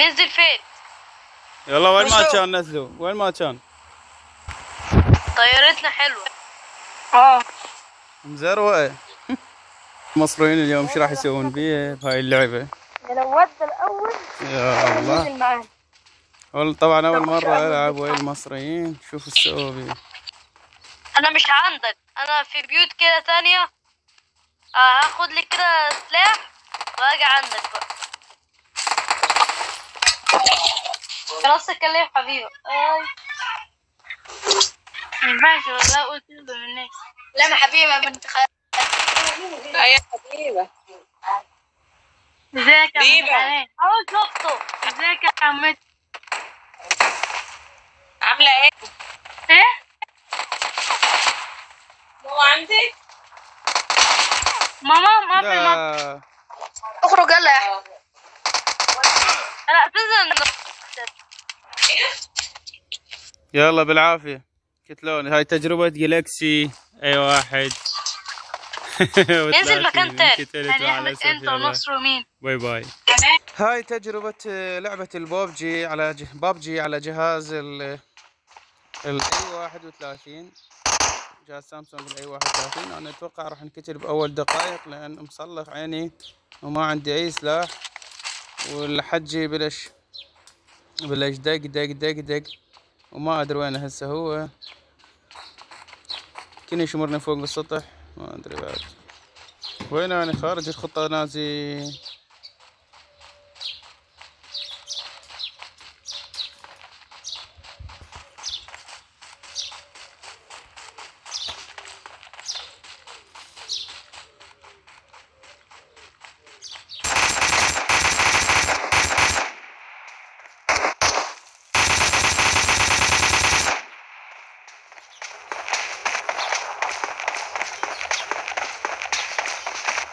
نزل فين؟ يلا وين ما؟ كان نزلوا؟ وين ما كان؟ طيارتنا حلوة. آه. مزروقه المصريين اليوم إيش راح يسوون بيه بهاي اللعبة؟ لو ودى الأول يا الله. والله طبعا أول مرة. ألعب ويا المصريين. شوف إيش سووا بيه. أنا مش عندك. أنا في بيوت كده تانية. آه هاخد لي كده سلاح وأجي عندك بقى. خلاص اتكلم حبيبي اي ما ينفعش والله قلت له الناس لا ما حبيبي يا بنت خالتي لا يا حبيبة ازيك يا حبيبة. حبيبي اهو شفته ازيك يا عمتي عاملة إيه؟ إيه هو عندك؟ ماما ما في لا اخرج يلا يا احمد أنا اعتذر يلا بالعافية. كتلون هاي تجربة جلاكسي اي واحد. ننزل مكان يعني مع احمد أنت. ونصر ومين باي باي. هاي تجربة آه، لعبة البوبجي على ج... بابجي على جهاز ال ال A31 جهاز سامسونج ال A31 أنا أتوقع راح انكتل باول دقائق لأن مصلح عيني وما عندي أي سلاح. والحجي بلش. بلش دق دق دق دق. وما أدري وين هسه هو. كني يشمرني فوق السطح ما أدري بعد. وين أنا خارج الخطة نازي؟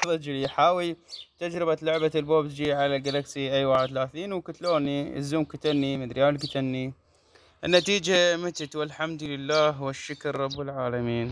رجل يحاول تجربة لعبة البوبجي على جالكسي اي 31 وكتلوني الزوم كتلني مدري أنا كتلني النتيجة متت والحمد لله والشكر رب العالمين.